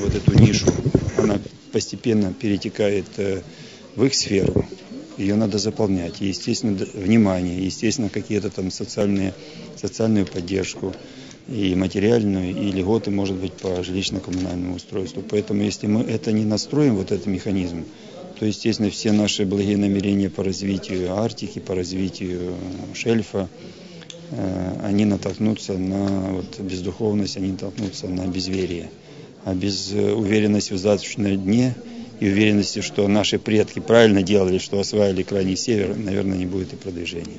Вот эту нишу, она постепенно перетекает э, в их сферу. Ее надо заполнять. Естественно, внимание, естественно, какие-то там социальные, социальную поддержку и материальную, и льготы, может быть, по жилищно-коммунальному устройству. Поэтому, если мы это не настроим, вот этот механизм, то, естественно, все наши благие намерения по развитию Арктики, по развитию э, шельфа, э, они натолкнутся на вот, бездуховность, они натолкнутся на безверие. А без э, уверенности в завтрашнем дне и уверенности, что наши предки правильно делали, что осваивали крайний север, наверное, не будет и продвижения.